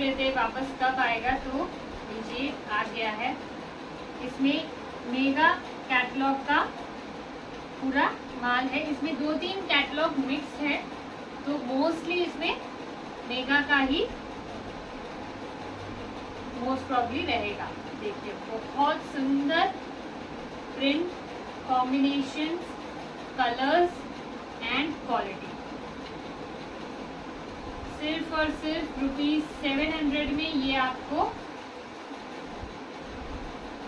पूछ रहे वापस कब आएगा तो लीजिए, आ गया है। इसमें मेगा कैटलॉग का पूरा माल है। इसमें दो तीन कैटलॉग मिक्स है तो मोस्टली इसमें मेगा का ही मोस्ट प्रॉब्ली रहेगा। देखिए, बहुत सुंदर print combination colours and quality सिर्फ़ और सिर्फ़ रुपीज़ सेवन हंड्रेड में ये आपको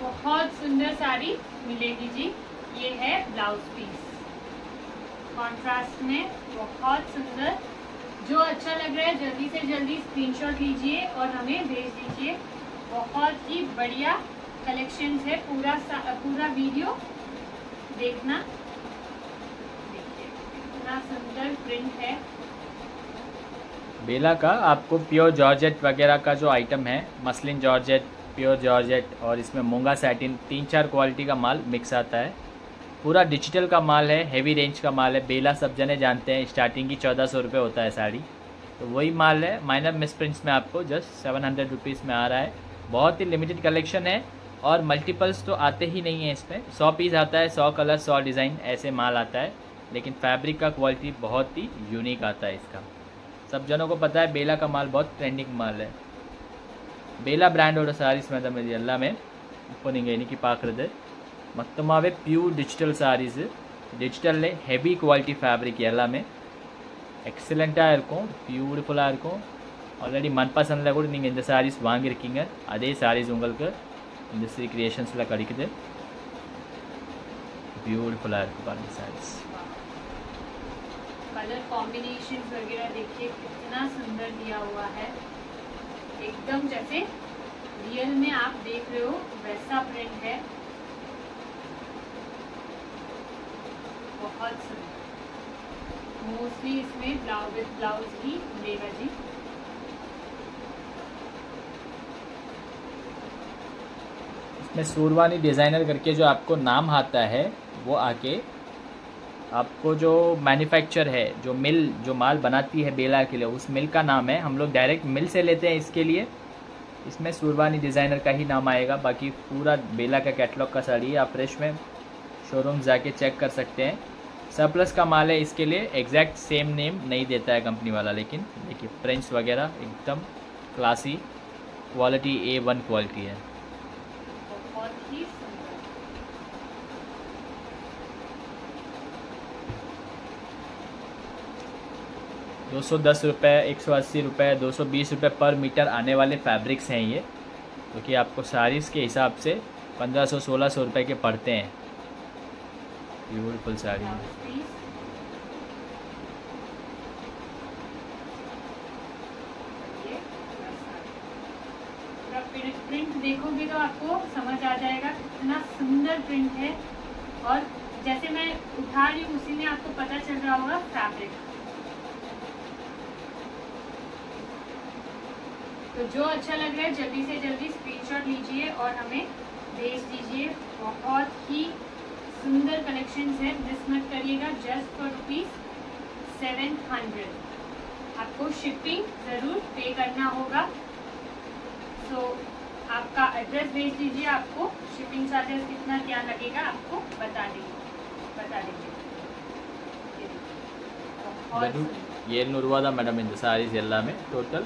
बहुत सुंदर साड़ी मिलेगी जी। ये है ब्लाउज पीस कॉन्ट्रास्ट में बहुत सुंदर। जो अच्छा लग रहा है, जल्दी से जल्दी स्क्रीनशॉट लीजिए और हमें भेज दीजिए। बहुत ही बढ़िया कलेक्शन है, पूरा पूरा वीडियो देखना। देखिए इतना सुंदर प्रिंट है। बेला का आपको प्योर जॉर्जेट वगैरह का जो आइटम है मसलिन जॉर्जेट प्योर जॉर्जेट और इसमें मूँगा सैटिन तीन चार क्वालिटी का माल मिक्स आता है। पूरा डिजिटल का माल है हेवी रेंज का माल है। बेला सब जने जानते हैं स्टार्टिंग की चौदह सौ रुपये होता है साड़ी। तो वही माल है। माइनर मिस प्रिंट्स में आपको जस्ट सेवन हंड्रेड रुपीज़ में आ रहा है। बहुत ही लिमिटेड कलेक्शन है और मल्टीपल्स तो आते ही नहीं है इसमें। सौ पीस आता है, सौ कलर सौ डिज़ाइन ऐसे माल आता है। लेकिन फैब्रिक का क्वालिटी बहुत ही यूनिक आता है इसका। सब जनों को पता है बेला का माल बहुत ट्रेंडिंग माल है ಬೇಲಾ ಬ್ರ್ಯಾಂಡ್ ಅವರ ಸ್ಯಾರೀಸ್ ಮೇಡಮ್ ಇದು எல்லாமே இப்போ நீங்கள் இன்றைக்கி பார்க்குறது மொத்தமாகவே pure digital saris டிஜிட்டல்லே heavy quality fabric எல்லாமே எக்ஸலண்ட்டாக இருக்கும் பியூட்டிஃபுல்லாக இருக்கும் ஆல்ரெடி மன் பசந்தில் கூட நீங்கள் இந்த சாரீஸ் வாங்கியிருக்கீங்க அதே சாரீஸ் உங்களுக்கு இந்த ஸ்ரீ கிரியேஷன்ஸில் கிடைக்குது பியூட்டிஃபுல்லாக இருக்குது பாருங்கள் சாரீஸ் कलर कॉम्बिनेशन वगैरह देखिए, कितना सुंदर दिया हुआ है। एकदम जैसे रियल में आप देख रहे हो, वैसा प्रिंट है। बहुत सुंदर। मोस्टली इसमें ब्लाउज विद ब्लाउज ही मिलेगा जी। इसमें सूरवानी डिज़ाइनर करके जो आपको नाम आता है, वो आके आपको जो मैन्युफैक्चर है, जो मिल जो माल बनाती है बेला के लिए, उस मिल का नाम है। हम लोग डायरेक्ट मिल से लेते हैं इसके लिए। इसमें सूरवानी डिज़ाइनर का ही नाम आएगा। बाकी पूरा बेला का कैटलॉग का साड़ी आप फ्रेश में शोरूम जाके चेक कर सकते हैं। सरप्लस का माल है इसके लिए। एग्जैक्ट सेम नेम नहीं देता है कंपनी वाला, लेकिन देखिए प्रिंट्स वगैरह एकदम classy quality A one quality है। बहुत ही सुंदर दो सौ दस रुपये एक सौ अस्सी रुपये दो सौ बीस रुपये पर मीटर आने वाले फैब्रिक्स हैं ये क्योंकि तो आपको साड़ीज़ के हिसाब से पंद्रह सौ, सोलह सौ रुपये के पड़ते हैं। ब्यूटीफुल साड़ी। प्रिंट देखोगे तो आपको समझ आ जाएगा कितना सुंदर प्रिंट है। और जैसे मैं उठा रही हूँ, उसी में आपको पता चल रहा होगा फैब्रिक तो जो अच्छा लग रहा है जल्दी से जल्दी स्क्रीनशॉट लीजिए और हमें भेज दीजिए बहुत ही सुंदर कलेक्शन है मिस मत करिएगा just for rupees seven hundred आपको शिपिंग ज़रूर पे करना होगा सो आपका एड्रेस भेज दीजिए आपको शिपिंग चार्जेस कितना क्या लगेगा आपको बता देंगे बता देंगे ये देखिए, बहुत வெறும் सुंदर। ஏழ்நூறுவா தான் மேடம் இந்த சாரீஸ் எல்லாமே டோட்டல்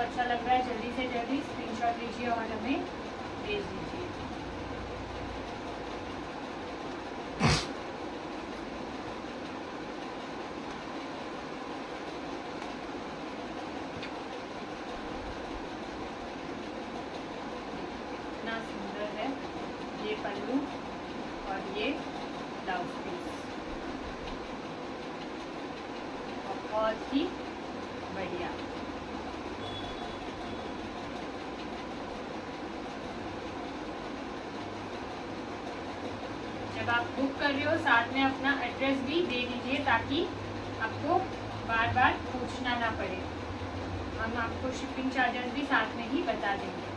अच्छा लग रहा है जल्दी से जल्दी स्क्रीनशॉट लीजिए और हमें भेज दीजिए इतना सुंदर है ये पल्लू और ये ब्लाउज पीस बहुत ही बढ़िया जब आप और साथ में अपना एड्रेस भी दे दीजिए ताकि आपको बार बार पूछना ना पड़े। हम आपको शिपिंग चार्जेस भी साथ में ही बता देंगे।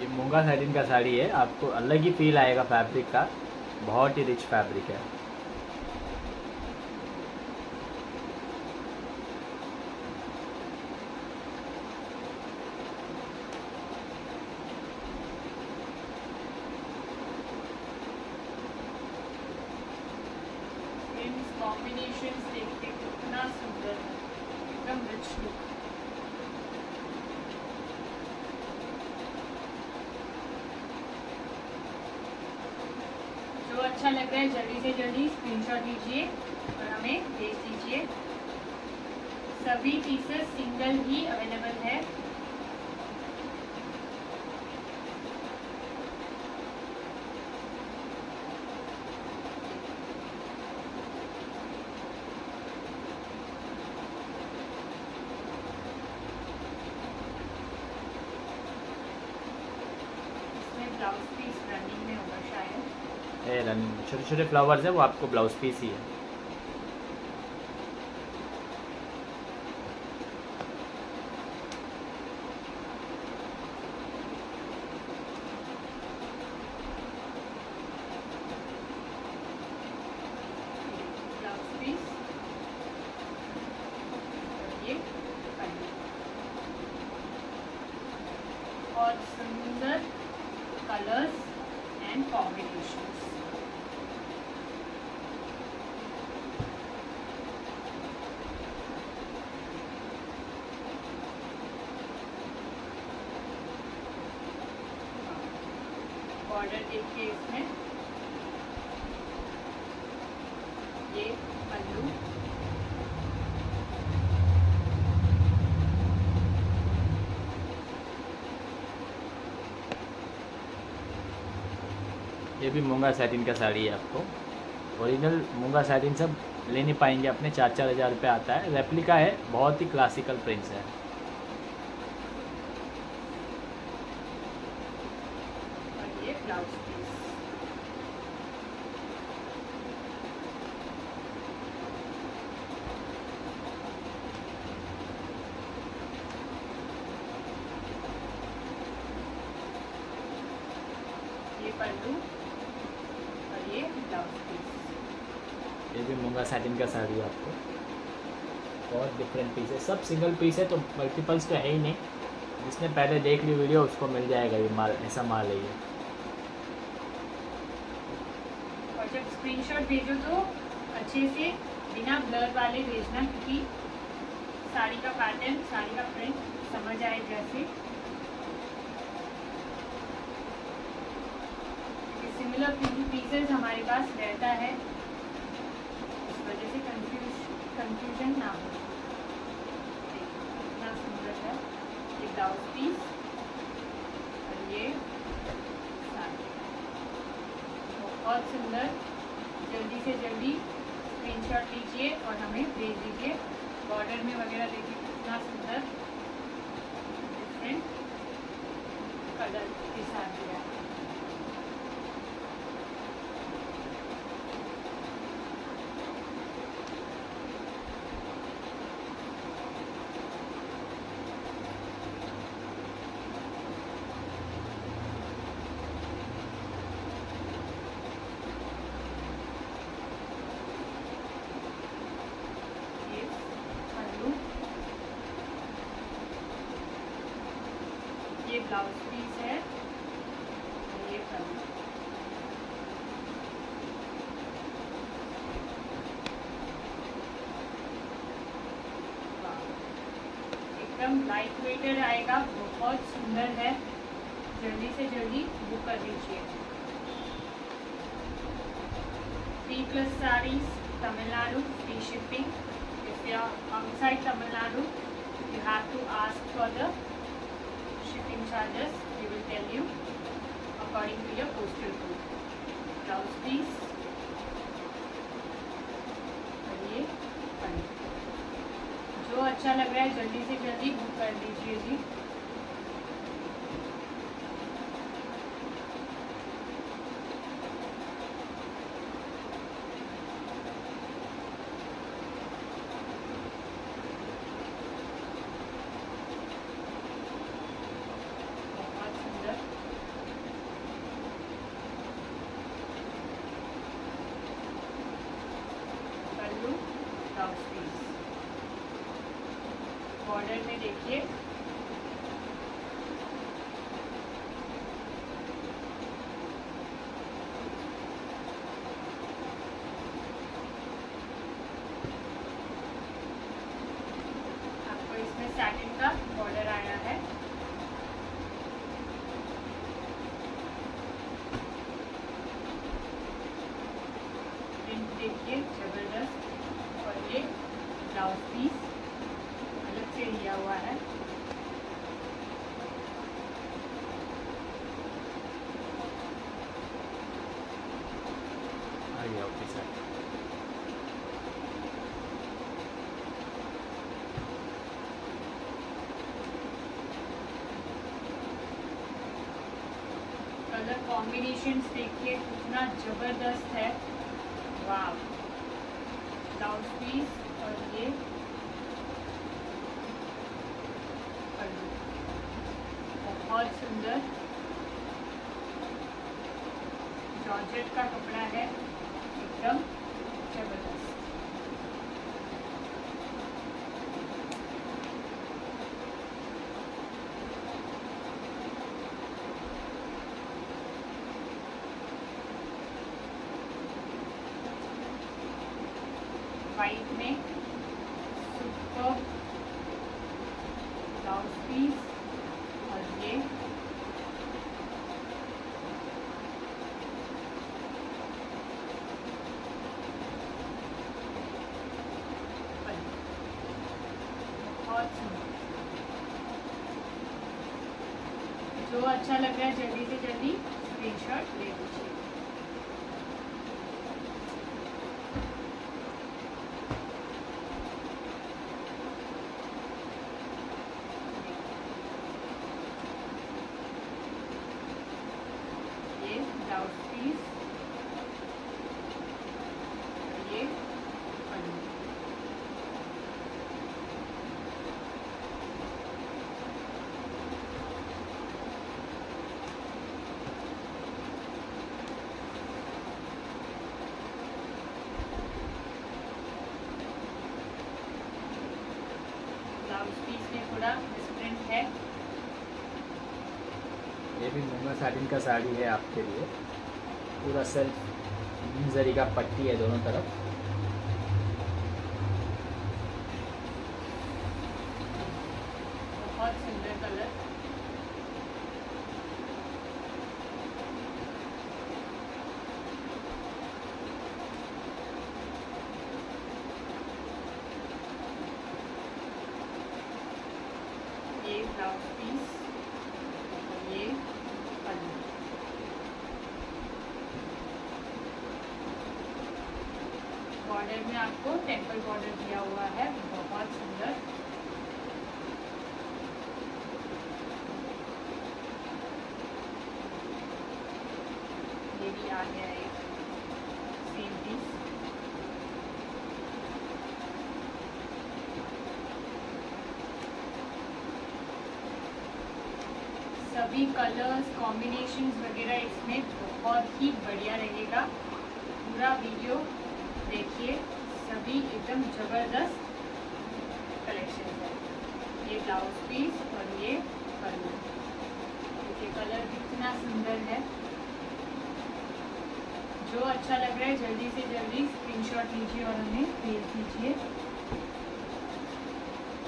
ये मूँगा सैटिन का साड़ी है, आपको अलग ही फील आएगा फैब्रिक का, बहुत ही रिच फैब्रिक है प्रिंट्स कॉम्बिनेशन देखते कितना सुंदर है एकदम रिच लुक जो अच्छा लग रहा है, जल्दी से जल्दी स्क्रीनशॉट लीजिए और हमें भेज दीजिए। सभी पीसेस सिंगल ही अवेलेबल है इसमें ब्लाउज पीस रनिंग में होगा शायद ये रन छोटे फ्लावर्स है वो आपको ब्लाउज पीस ही है ब्लाउज पीस ये पन्नी। और सुंदर कलर्स एंड कॉम्बिनेशंस बॉर्डर देखिए इसमें ये पल्लू ये भी मूँगा सैटिन का साड़ी है आपको। ओरिजिनल मूँगा सैटिन सब ले नहीं पाएँगे अपने चार चार हज़ार रुपये आता है। रेप्लिका है, बहुत ही क्लासिकल प्रिंट्स है और ये ब्लाउज पीस ये पल्लू और ये ब्लाउज पीस ये भी मूँगा सैटिन का साड़ी है आपको। बहुत डिफरेंट पीस है। सब सिंगल पीस है तो मल्टीपल्स तो है ही नहीं। जिसने पहले देख ली वीडियो उसको मिल जाएगा ये माल, ऐसा माल है ये। जब स्क्रीनशॉट भेजो तो अच्छे से बिना ब्लर वाले भेजना, क्योंकि साड़ी का पैटर्न साड़ी का प्रिंट समझ आए जैसे। सिमिलर पीसेस हमारे पास रहता है इस वजह से कंफ्यूज कंफ्यूजन ना हो। कितना सुंदर है। ये ब्लाउज पीस और ये बहुत सुंदर। जल्दी से जल्दी स्क्रीनशॉट लीजिए और हमें भेज दीजिए। बॉर्डर में वगैरह देखिए कितना सुंदर। डिफरेंट कलर के साथ दिया। है ये पल्लू ये ब्लाउज पीस है। ये एकदम लाइट वेटेड आएगा। बहुत सुंदर है। जल्दी से जल्दी बुक कर लीजिए three plus sarees Tamil Nadu free shipping if you are outside Tamil Nadu, you have to ask for charges we will tell you according to your postal code. Blouse piece और ये जो अच्छा लग रहा है जल्दी से जल्दी बुक कर दीजिए जी सैटिन का बॉर्डर आया है प्रिंट देखिए ज़बरदस्त और ये ब्लाउज पीस अलग से लिया हुआ है आइए ओके सर कलर कॉम्बिनेशंस देखिए, कितना ज़बरदस्त है। वाह ब्लाउज पीस और ये। बहुत सुंदर। जॉर्जेट का कपड़ा है, एकदम ज़बरदस्त वाइट में सुपर ब्लाउज पीस और ये पल्लू। बहुत सुंदर जो अच्छा लग रहा है जल्दी से जल्दी स्क्रीन शॉट ले। लीजिए ये ब्लाउज पीस ये पल्लू ब्लाउज पीस में थोड़ा डिफरेंट है ये भी मूँगा साटिन का साड़ी है आपके लिए। पूरा सेल्फ जरी का पट्टी है दोनों तरफ़। बहुत सुंदर ये ब्लाउज पीस ये पल्लू बॉर्डर में आपको टेंपल बॉर्डर दिया हुआ है। बहुत सुंदर। ये भी आ गया सेम पीस सभी कलर्स कॉम्बिनेशंस वगैरह इसमें बहुत ही बढ़िया रहेगा। पूरा वीडियो देखिए। सभी एकदम ज़बरदस्त कलेक्शन है। ये ब्लाउज पीस और ये पल्लू देखिए कलर कितना सुंदर है। जो अच्छा लग रहा है, जल्दी से जल्दी स्क्रीनशॉट लीजिए और हमें भेज दीजिए।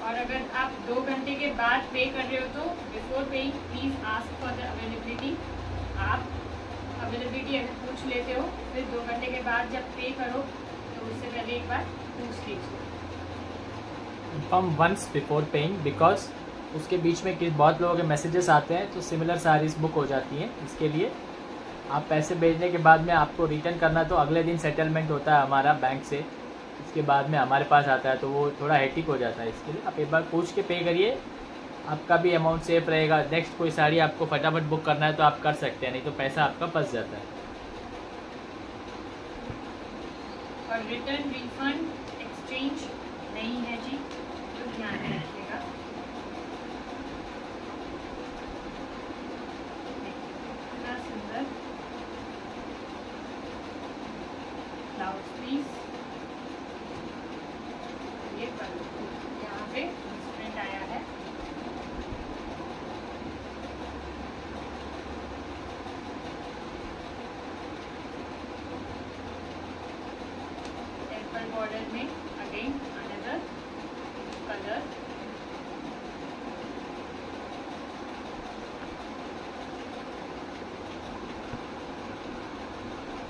और अगर आप दो घंटे के बाद पे कर रहे हो तो before paying please ask for the availability आप अवेलेबिलिटी अगर पूछ लेते हो, फिर दो घंटे के बाद जब पे करो उससे पहले एक बार पूछ लीजिए। वंस बिफोर पेइंग बिकॉज़ उसके बीच में कि बहुत लोगों के मैसेजेस आते हैं तो सिमिलर सारीज बुक हो जाती हैं इसके लिए। आप पैसे भेजने के बाद में आपको रिटर्न करना तो अगले दिन सेटलमेंट होता है हमारा बैंक से। इसके बाद में हमारे पास आता है तो वो थोड़ा हेटिक हो जाता है इसके लिए। आप एक बार पूछ के पे करिए, आपका भी अमाउंट सेफ़ रहेगा। नेक्स्ट कोई साड़ी आपको फटाफट बुक करना है तो आप कर सकते हैं, नहीं तो पैसा आपका फंस जाता है। और रिटर्न रिफंड एक्सचेंज नहीं है जी तो ध्यान में रखिएगा कितना सुंदर ब्लाउज पीस ये कलर यहाँ पे प्रिंट आया है टेंपल बॉर्डर में again another colour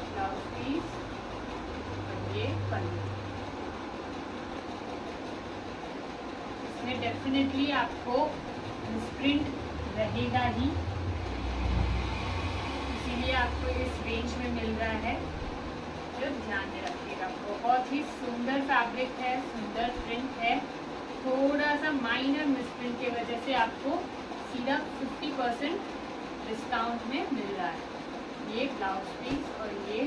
blouse piece और ये कलर इसमें डेफिनेटली आपको प्रिंट रहेगा ही इसीलिए आपको इस रेंज में मिल रहा है जो ध्यान में रखिएगा बहुत ही सुंदर फैब्रिक है, सुंदर प्रिंट है। थोड़ा सा माइनर मिसप्रिंट की वजह से आपको सीधा 50 परसेंट डिस्काउंट में मिल रहा है। ये ब्लाउज पीस और ये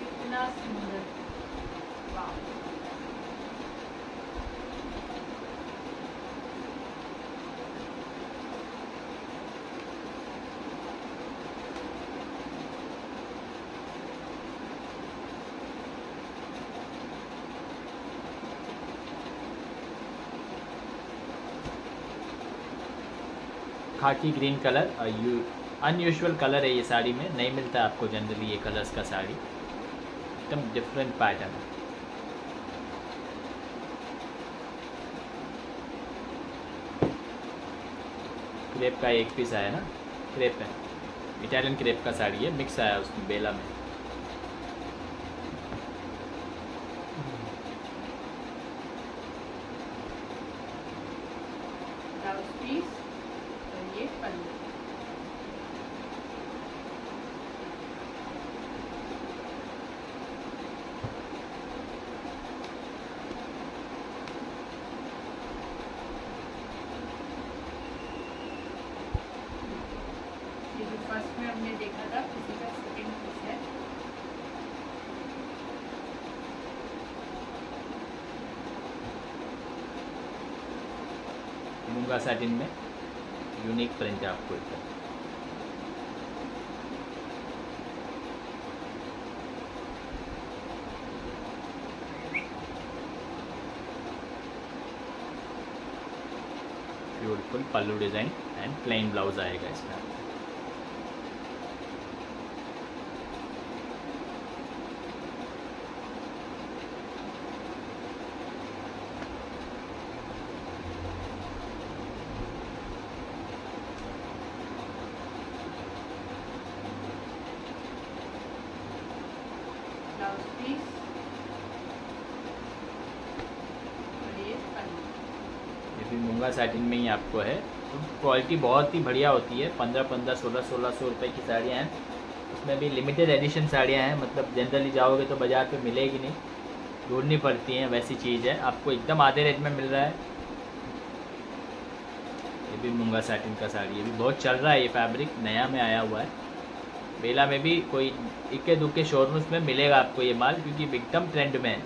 कितना सुंदर। वाह खाकी green colour you unusual colour है ये साड़ी में, नहीं मिलता आपको जनरली ये कलर्स का साड़ी। एकदम डिफरेंट पैटर्न है क्रेप का एक पीस आया ना क्रेप है। इटालियन क्रेप का साड़ी है मिक्स आया उसमें, बेला में ब्लाउज पीस और ये पल्लू ये जो फ़र्स्ट में हमने देखा था किसी का सेकेंड पीस है मूँगा सैटिन में यूनिक प्रिंट है आपको इधर beautiful pallu design and plain blouse आएगा इसमें आपको। ब्लाउज पीस और ये पल्लू मूँगा में ही आपको है। तो क्वालिटी बहुत ही बढ़िया होती है। पंद्रह पंद्रह, सोलह सोलह सौ रुपये की साड़ियाँ हैं। उसमें भी लिमिटेड एडिशन साड़ियाँ हैं। मतलब जनरली जाओगे तो बाज़ार पे मिलेगी नहीं। ढूंढनी पड़ती हैं, वैसी चीज़ है। आपको एकदम आधे रेट में मिल रहा है। ये भी मूँगा सैटिन का साड़ी ये भी बहुत चल रहा है ये फैब्रिक नया में आया हुआ है। बेला में भी कोई इक्के, दुक्के शोरूम्स में मिलेगा आपको ये माल, क्योंकि एकदम ट्रेंड में है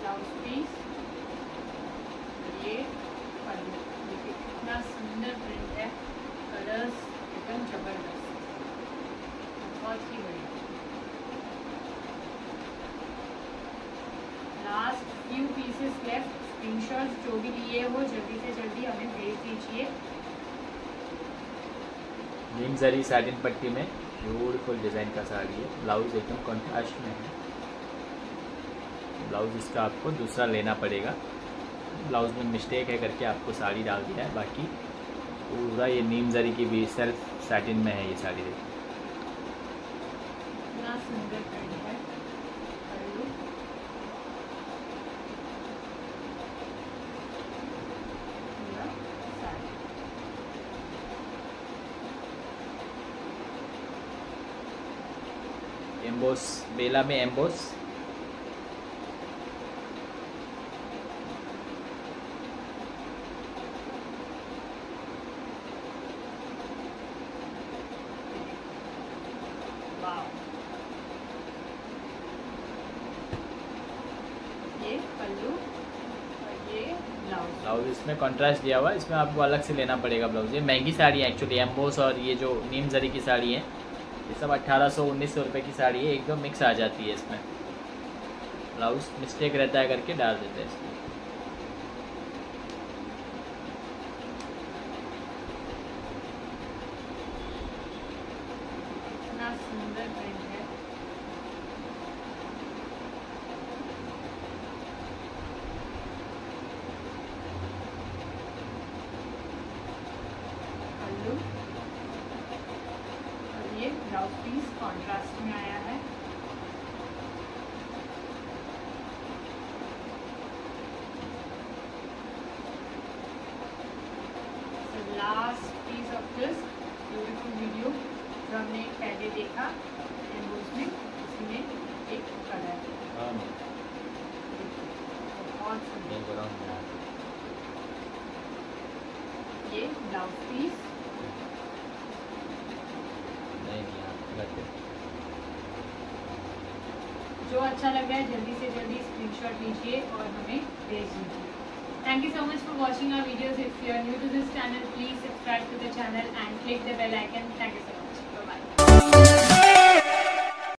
ब्लाउज पीस ये पल्लू देखिए कितना सुंदर प्रिंट है कलर्स एकदम ज़बरदस्त बहुत ही बढ़िया last few pieces left screenshots जो भी लिए हो जल्दी से जल्दी हमें भेज दीजिए। नीम जरी सैटिन पट्टी में ब्यूटीफुल डिज़ाइन का साड़ी है। ब्लाउज एकदम कॉन्ट्रास्ट में है। ब्लाउज इसका आपको दूसरा लेना पड़ेगा। ब्लाउज में मिस्टेक है करके आपको साड़ी डाल दिया है बाकी पूरा ये नीम जरी की भी सेल्फ सैटिन में है ये साड़ी। देखिए सुंदर है पल्लू पूरा साड़ी एम्बोस बेला में एम्बोस वाव ये पल्लू और ब्लाउज। ब्लाउज इसमें कॉन्ट्रास्ट दिया हुआ है। इसमें आपको अलग से लेना पड़ेगा ब्लाउज। ये महँगी साड़ी है एक्चुअली एम्बोस और ये जो नीम जरी की साड़ी है। ये सब अट्ठारह सौ, उन्नीस सौ रुपये की साड़ी है, एकदम मिक्स आ जाती है इसमें। ब्लाउज मिस्टेक रहता है करके डाल देते हैं इसमें इतना सुंदर प्रिंट है पल्लू और ये ब्लाउज पीस कॉन्ट्रास्ट में आया है last piece of this beautiful video जो हमने पहले देखा एम्बोज में इसमें एक कलर बहुत सुंदर। ये ब्लाउज पीस जो अच्छा लग रहा है जल्दी से जल्दी स्क्रीनशॉट लीजिए और हमें भेज दीजिए। Thank you so much for watching our videos. If you are new to this channel, please subscribe to the channel and click the bell icon. Thank you so much.